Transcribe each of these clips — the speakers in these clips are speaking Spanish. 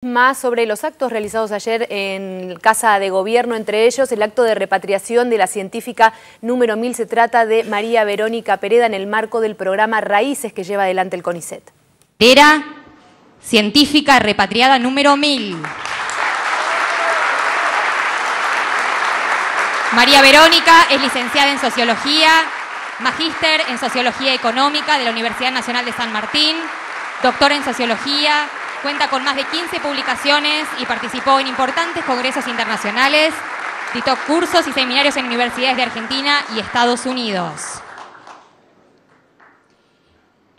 Más sobre los actos realizados ayer en Casa de Gobierno, entre ellos el acto de repatriación de la científica número 1000. Se trata de María Verónica Pereda en el marco del programa Raíces que lleva adelante el CONICET. Era científica repatriada número 1000. María Verónica es licenciada en Sociología, magíster en Sociología Económica de la Universidad Nacional de San Martín, doctora en Sociología, Cuenta con más de 15 publicaciones y participó en importantes congresos internacionales. Dictó cursos y seminarios en universidades de Argentina y Estados Unidos.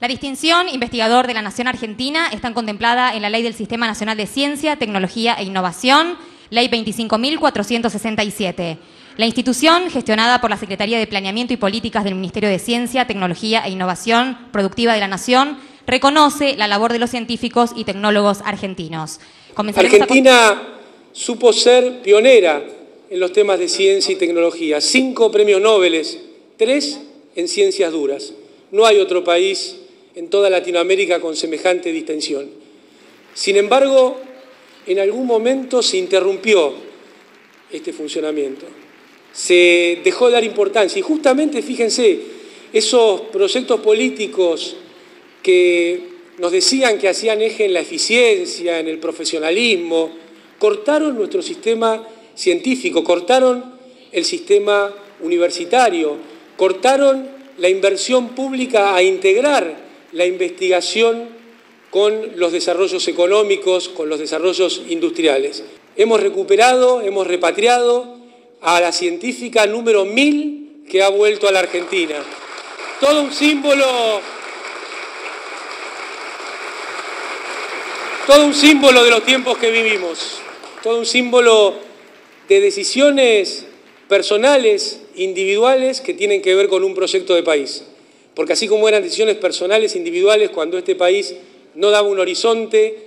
La distinción investigador de la Nación Argentina está contemplada en la Ley del Sistema Nacional de Ciencia, Tecnología e Innovación, Ley 25.467. La institución, gestionada por la Secretaría de Planeamiento y Políticas del Ministerio de Ciencia, Tecnología e Innovación Productiva de la Nación, reconoce la labor de los científicos y tecnólogos argentinos. Argentina supo ser pionera en los temas de ciencia y tecnología. Cinco premios Nobel, tres en ciencias duras. No hay otro país en toda Latinoamérica con semejante distinción. Sin embargo, en algún momento se interrumpió este funcionamiento. Se dejó de dar importancia y justamente, fíjense, esos proyectos políticos que nos decían que hacían eje en la eficiencia, en el profesionalismo, cortaron nuestro sistema científico, cortaron el sistema universitario, cortaron la inversión pública a integrar la investigación con los desarrollos económicos, con los desarrollos industriales. Hemos recuperado, hemos repatriado a la científica número mil que ha vuelto a la Argentina. Todo un símbolo todo un símbolo de los tiempos que vivimos, todo un símbolo de decisiones personales, individuales, que tienen que ver con un proyecto de país. Porque así como eran decisiones personales, individuales, cuando este país no daba un horizonte,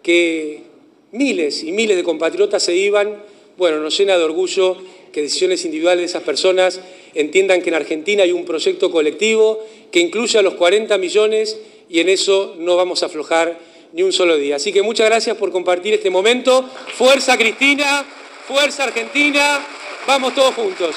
que miles y miles de compatriotas se iban, bueno, nos llena de orgullo que decisiones individuales de esas personas entiendan que en Argentina hay un proyecto colectivo que incluye a los 40 millones y en eso no vamos a aflojar ni un solo día. Así que muchas gracias por compartir este momento. Fuerza Cristina, fuerza Argentina, vamos todos juntos.